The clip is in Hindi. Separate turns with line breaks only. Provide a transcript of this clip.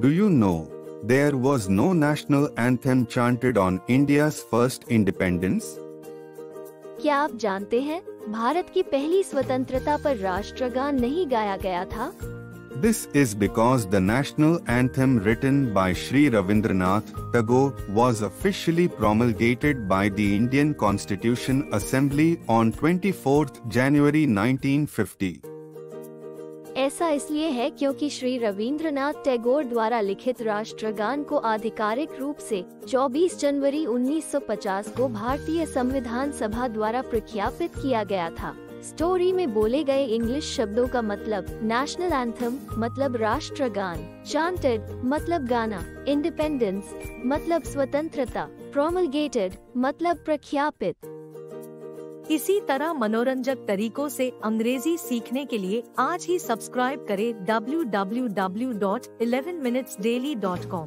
Do you know there was no national anthem chanted on India's first independence?
क्या आप जानते हैं भारत की पहली स्वतंत्रता पर राष्ट्रगान नहीं गाया गया था
This is because the national anthem written by Sri Ravindranath Tagore was officially promulgated by the Indian Constitution Assembly on 24th January 1950.
ऐसा इसलिए है क्योंकि श्री रविंद्रनाथ टैगोर द्वारा लिखित राष्ट्रगान को आधिकारिक रूप से 24 जनवरी 1950 को भारतीय संविधान सभा द्वारा प्रख्यापित किया गया था। स्टोरी में बोले गए इंग्लिश शब्दों का मतलब नेशनल एंथम मतलब राष्ट्रगान चांटेड मतलब गाना इंडिपेंडेंस मतलब स्वतंत्रता प्रोमलगेटेड मतलब प्रख्यापित।
इसी तरह मनोरंजक तरीकों से अंग्रेज़ी सीखने के लिए आज ही सब्सक्राइब करें www.11minutesdaily.com